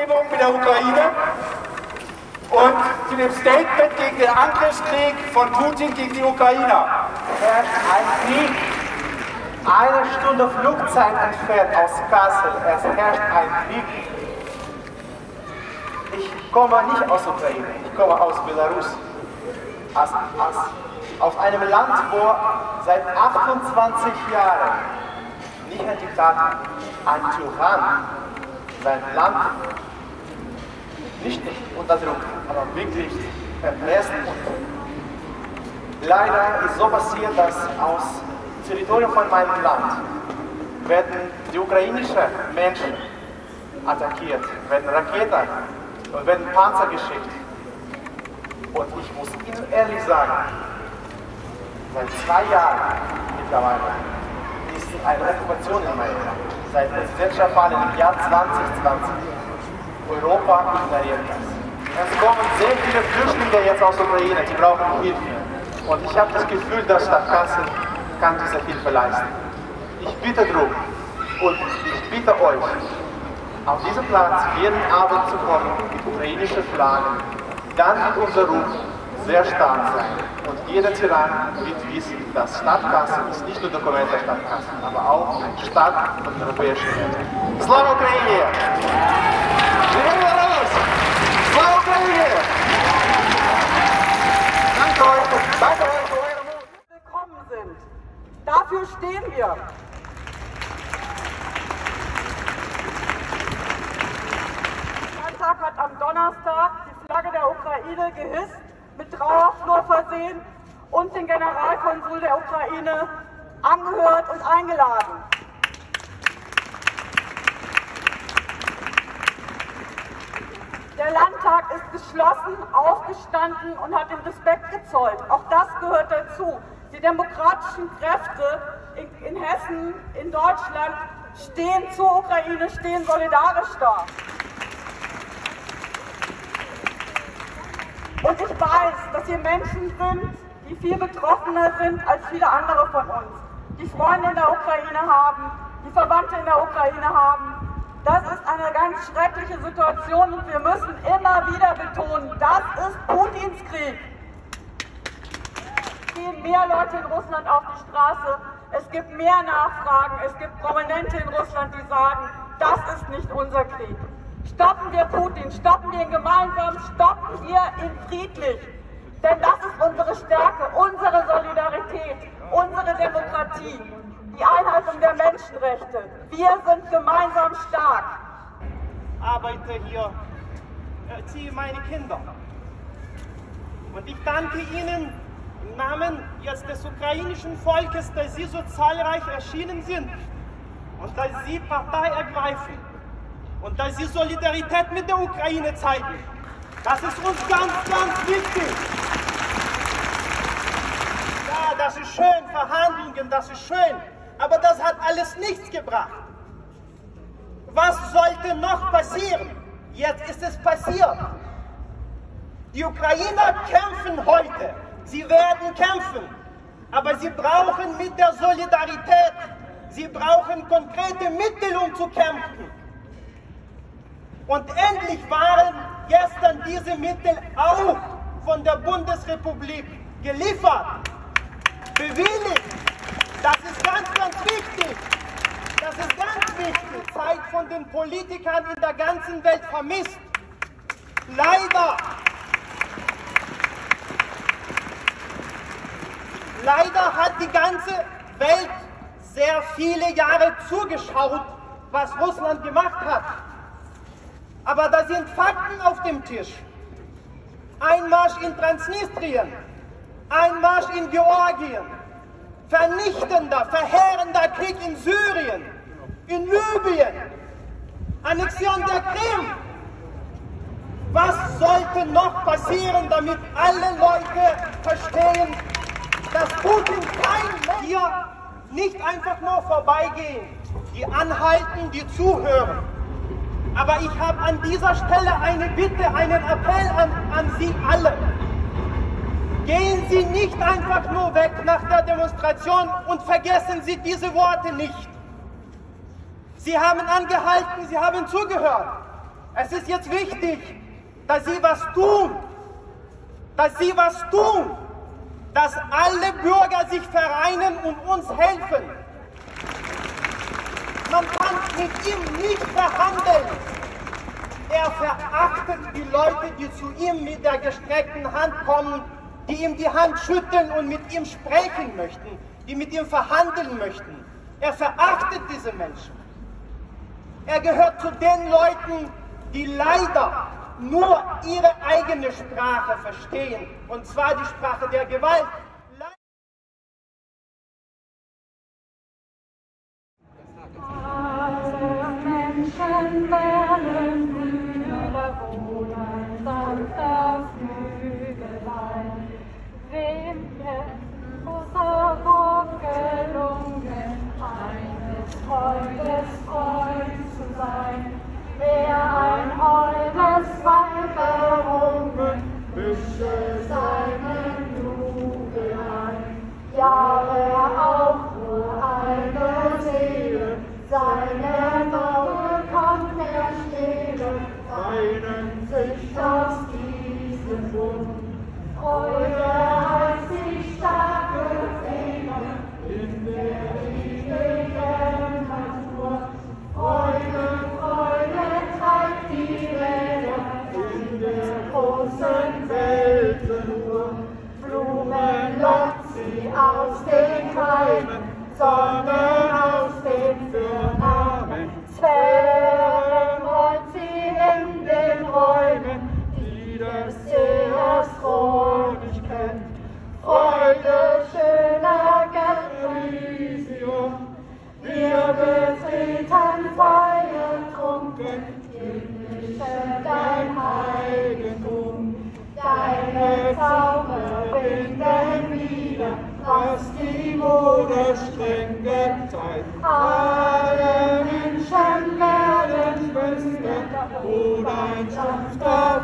Friedensgebung mit der Ukraine und zu dem Statement gegen den Angriffskrieg von Putin gegen die Ukrainer. Ein Krieg. Eine Stunde Flugzeit entfernt aus Kassel. Es herrscht ein Krieg. Ich komme nicht aus Ukraine, ich komme aus Belarus. Aus, aus, aus einem Land, wo seit 28 Jahren nicht ein Diktator, ein Tyrann sein Land nicht unterdrückt, aber wirklich erpresst. Leider ist so passiert, dass aus Territorium von meinem Land werden die ukrainischen Menschen attackiert, werden Raketen und werden Panzer geschickt. Und ich muss Ihnen ehrlich sagen, seit zwei Jahren mittlerweile ist eine Okkupation in meinem Land. Seit Präsident Schafal im Jahr 2020. Europa ignoriert das. Es kommen sehr viele Flüchtlinge jetzt aus der Ukraine, die brauchen Hilfe. Und ich habe das Gefühl, dass Stadt Kassel kann diese Hilfe leisten. Ich bitte darum und ich bitte euch, auf diesem Platz jeden Abend zu kommen mit ukrainischen Flaggen. Dann wird unser Ruf sehr stark sein. Und jeder Tyrann wird wissen, dass Stadt Kassel ist nicht nur Dokument der Stadt Kassel, aber auch eine Stadt von europäischen Werten. Slava Ukraine! Sind. Dafür stehen wir. Der Landtag hat am Donnerstag die Flagge der Ukraine gehisst, mit Trauerflor versehen und den Generalkonsul der Ukraine angehört und eingeladen. Der Landtag ist geschlossen, aufgestanden und hat den Respekt gezollt. Auch das gehört dazu. Die demokratischen Kräfte in, in Hessen, in Deutschland stehen zur Ukraine, stehen solidarisch da. Und ich weiß, dass hier Menschen sind, die viel betroffener sind als viele andere von uns. Die Freunde in der Ukraine haben, die Verwandte in der Ukraine haben. Das ist eine ganz schreckliche Situation und wir müssen immer wieder betonen, das ist Putins Krieg. Gehen mehr Leute in Russland auf die Straße, es gibt mehr Nachfragen, es gibt Prominente in Russland, die sagen, das ist nicht unser Krieg. Stoppen wir Putin, stoppen wir ihn gemeinsam, stoppen wir ihn friedlich. Denn das ist unsere Stärke, unsere Solidarität, unsere Demokratie, die Einhaltung der Menschenrechte. Wir sind gemeinsam stark. arbeite hier, erziehe meine Kinder. Und ich danke Ihnen im Namen jetzt des ukrainischen Volkes, dass Sie so zahlreich erschienen sind und dass Sie Partei ergreifen und dass Sie Solidarität mit der Ukraine zeigen. Das ist uns ganz, ganz wichtig. Ja, das ist schön, Verhandlungen, das ist schön, aber das hat alles nichts gebracht. Was sollte noch passieren? Jetzt ist es passiert. Die Ukrainer kämpfen heute. Sie werden kämpfen. Aber sie brauchen mit der Solidarität, sie brauchen konkrete Mittel, um zu kämpfen. Und endlich waren gestern diese Mittel auch von der Bundesrepublik geliefert, bewilligt. Das ist ganz, ganz wichtig. Das ist ganz wichtig. Zeit von den Politikern in der ganzen Welt vermisst. Leider. Leider hat die ganze Welt sehr viele Jahre zugeschaut, was Russland gemacht hat. Aber da sind Fakten auf dem Tisch. Einmarsch in Transnistrien, Einmarsch in Georgien, vernichtender, verheerender Krieg in Syrien, in Libyen, Annexion der Krim. Was sollte noch passieren, damit alle Leute hier nicht einfach nur vorbeigehen, die anhalten, die zuhören. Aber ich habe an dieser Stelle eine Bitte, einen Appell an, an Sie alle. Gehen Sie nicht einfach nur weg nach der Demonstration und vergessen Sie diese Worte nicht. Sie haben angehalten, Sie haben zugehört. Es ist jetzt wichtig, dass Sie was tun. Dass Sie was tun. Dass alle Bürger sich vereinen und uns helfen. Man kann mit ihm nicht verhandeln. Er verachtet die Leute, die zu ihm mit der gestreckten Hand kommen, die ihm die Hand schütteln und mit ihm sprechen möchten, die mit ihm verhandeln möchten. Er verachtet diese Menschen. Er gehört zu den Leuten, die leider nur ihre eigene Sprache verstehen, und zwar die Sprache der Gewalt. Alle Menschen werden müde wohnen, sanfter Flügelein. Wem jetzt großer Wurf gelungen, eines Freundes Freund zu sein, wer ein der großen Weltenuhr. Blumen lockt sie aus den Keimen, Mode streng geteilt. Alle Menschen werden Schwester, wo dein sanfter